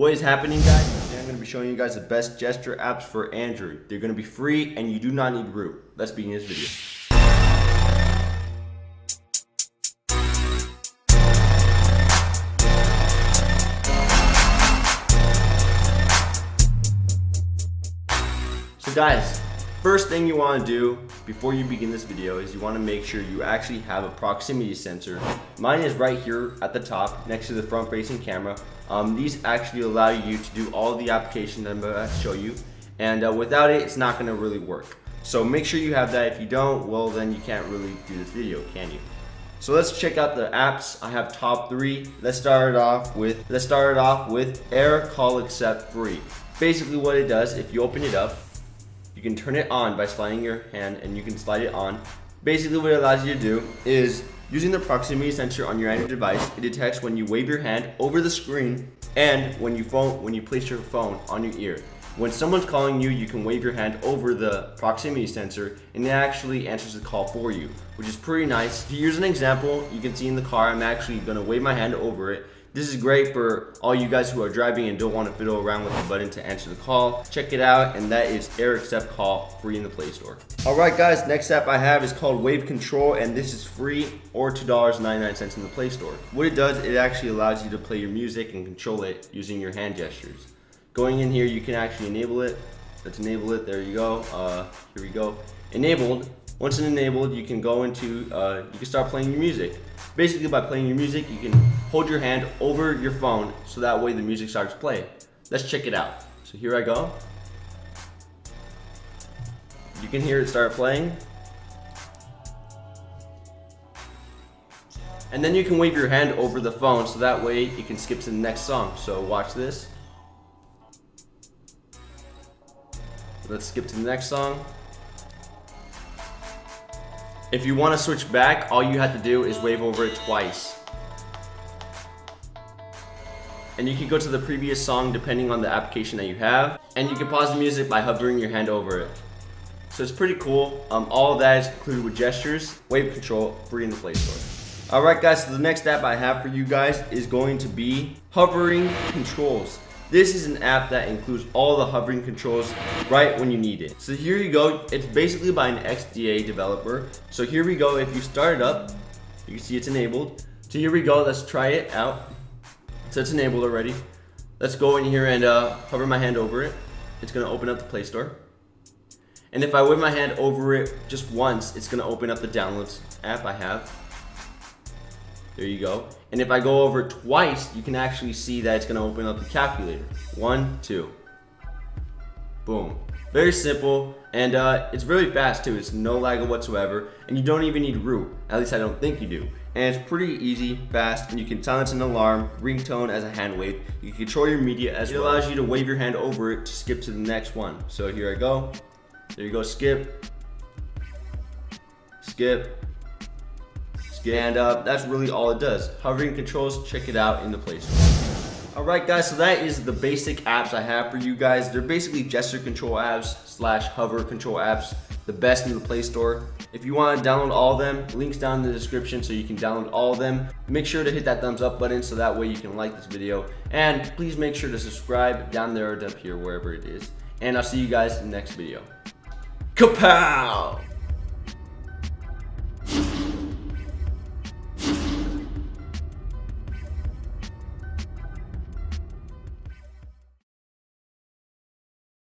What is happening guys? Today I'm going to be showing you guys the best gesture apps for Android. They're going to be free and you do not need root. Let's begin this video. So guys, first thing you want to do before you begin this video is you want to make sure you actually have a proximity sensor. Mine is right here at the top next to the front facing camera. Um, these actually allow you to do all the applications I'm about to show you and uh, without it it's not going to really work. So make sure you have that. If you don't, well then you can't really do this video, can you? So let's check out the apps. I have top three. Let's start it off with let's start it off with Air Call Accept Free. Basically what it does, if you open it up, you can turn it on by sliding your hand and you can slide it on. Basically what it allows you to do is using the proximity sensor on your Android device, it detects when you wave your hand over the screen and when you phone when you place your phone on your ear. When someone's calling you, you can wave your hand over the proximity sensor and it actually answers the call for you, which is pretty nice. Here's an example. You can see in the car, I'm actually gonna wave my hand over it. This is great for all you guys who are driving and don't want to fiddle around with the button to answer the call. Check it out, and that is Air Accept Call, free in the Play Store. All right, guys, next app I have is called Wave Control, and this is free or $2.99 in the Play Store. What it does, it actually allows you to play your music and control it using your hand gestures. Going in here, you can actually enable it. Let's enable it, there you go. Uh, here we go. Enabled, once it's enabled, you can go into, uh, you can start playing your music. Basically, by playing your music, you can hold your hand over your phone so that way the music starts to play. Let's check it out. So here I go. You can hear it start playing. And then you can wave your hand over the phone so that way it can skip to the next song. So watch this. Let's skip to the next song. If you want to switch back, all you have to do is wave over it twice. And you can go to the previous song depending on the application that you have. And you can pause the music by hovering your hand over it. So it's pretty cool. Um, all of that is included with gestures, wave control, free in the Play Store. Alright guys, so the next app I have for you guys is going to be hovering controls. This is an app that includes all the hovering controls right when you need it. So here you go. It's basically by an XDA developer. So here we go. If you start it up, you can see it's enabled. So here we go. Let's try it out. So it's enabled already. Let's go in here and uh, hover my hand over it. It's gonna open up the Play Store. And if I wave my hand over it just once, it's gonna open up the downloads app I have. There you go. And if I go over twice, you can actually see that it's gonna open up the calculator. One, two. Boom. Very simple, and uh, it's really fast too. It's no lag whatsoever, and you don't even need root. At least I don't think you do. And it's pretty easy, fast, and you can silence an alarm, ringtone as a hand wave. You can control your media as well. It allows you to wave your hand over it to skip to the next one. So here I go. There you go, skip. Skip. And uh, that's really all it does. Hovering controls, check it out in the Play Store. Alright guys, so that is the basic apps I have for you guys. They're basically gesture control apps slash hover control apps, the best in the Play Store. If you want to download all of them, links down in the description so you can download all of them. Make sure to hit that thumbs up button so that way you can like this video. And please make sure to subscribe down there or up here, wherever it is. And I'll see you guys in the next video. Kapow!